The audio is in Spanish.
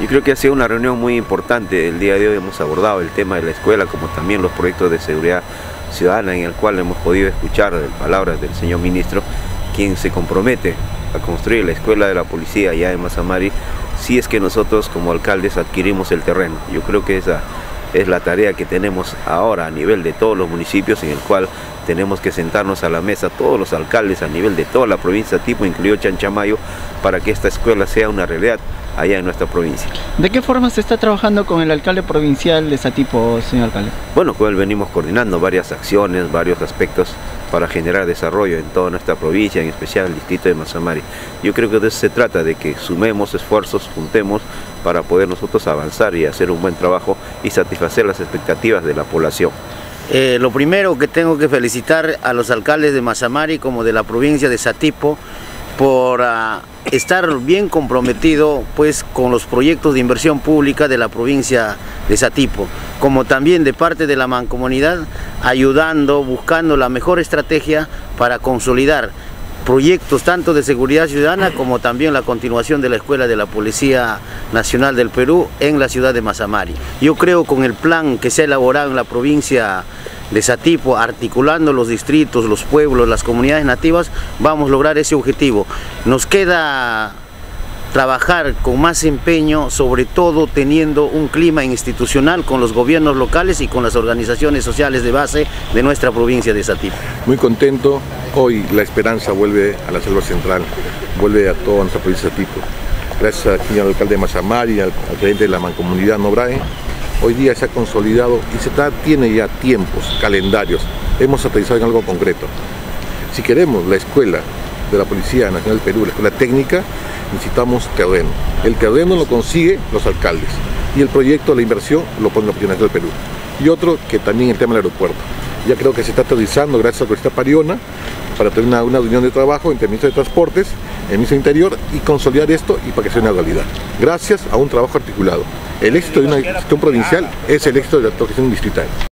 Yo creo que ha sido una reunión muy importante. El día de hoy hemos abordado el tema de la escuela, como también los proyectos de seguridad ciudadana, en el cual hemos podido escuchar palabras del señor ministro, quien se compromete a construir la escuela de la policía allá en Mazamari, si es que nosotros como alcaldes adquirimos el terreno. Yo creo que esa es la tarea que tenemos ahora a nivel de todos los municipios en el cual tenemos que sentarnos a la mesa todos los alcaldes a nivel de toda la provincia tipo, incluido Chanchamayo, para que esta escuela sea una realidad allá en nuestra provincia. ¿De qué forma se está trabajando con el alcalde provincial de Satipo, señor alcalde? Bueno, con él venimos coordinando varias acciones, varios aspectos para generar desarrollo en toda nuestra provincia, en especial el distrito de Mazamari. Yo creo que de eso se trata, de que sumemos esfuerzos, juntemos para poder nosotros avanzar y hacer un buen trabajo y satisfacer las expectativas de la población. Eh, lo primero que tengo que felicitar a los alcaldes de Mazamari como de la provincia de Satipo por uh, estar bien comprometido pues, con los proyectos de inversión pública de la provincia de Satipo, como también de parte de la mancomunidad, ayudando, buscando la mejor estrategia para consolidar proyectos tanto de seguridad ciudadana como también la continuación de la Escuela de la Policía Nacional del Perú en la ciudad de Mazamari. Yo creo con el plan que se ha elaborado en la provincia de Satipo, articulando los distritos, los pueblos, las comunidades nativas, vamos a lograr ese objetivo. Nos queda trabajar con más empeño, sobre todo teniendo un clima institucional con los gobiernos locales y con las organizaciones sociales de base de nuestra provincia de Satipo. Muy contento, hoy la esperanza vuelve a la selva central, vuelve a toda nuestra provincia de Satipo. Gracias al señor alcalde de Mazamari y al, al presidente de la mancomunidad Nobrae, hoy día se ha consolidado y se está, tiene ya tiempos, calendarios. Hemos aterrizado en algo concreto. Si queremos la escuela de la Policía Nacional del Perú, la escuela técnica, necesitamos terreno. El terreno lo consigue los alcaldes y el proyecto, la inversión, lo pone la Policía Nacional del Perú. Y otro que también el tema del aeropuerto. Ya creo que se está aterrizando gracias a la Universidad Pariona para tener una, una reunión de trabajo entre el Ministro de Transportes, el Ministro Interior y consolidar esto y para que sea una realidad. Gracias a un trabajo articulado. El éxito de una gestión provincial es el éxito de la gestión distrital.